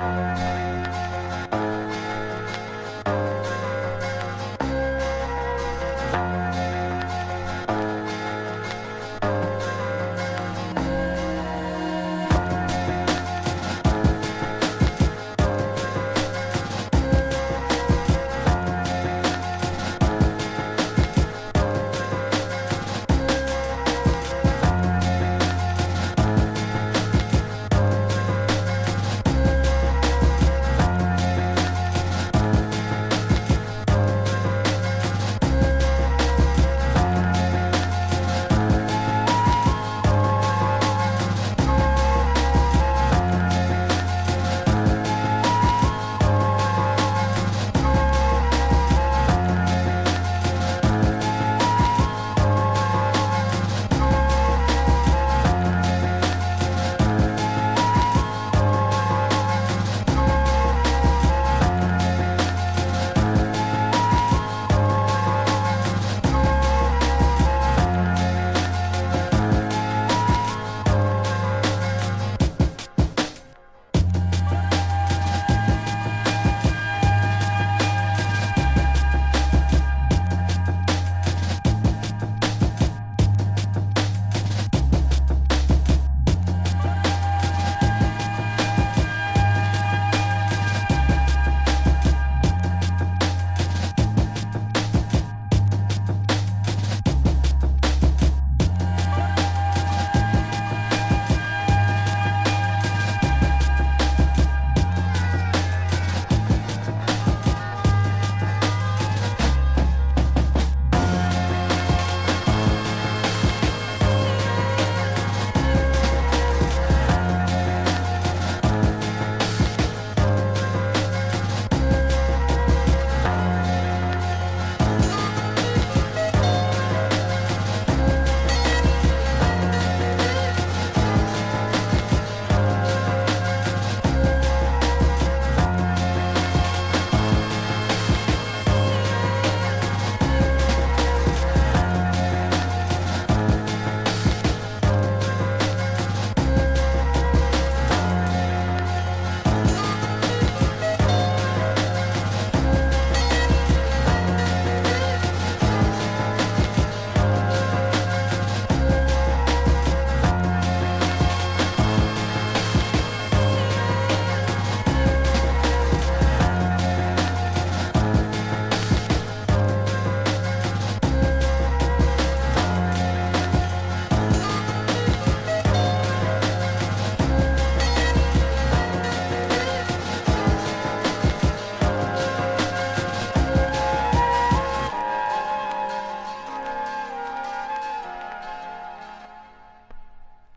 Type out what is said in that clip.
you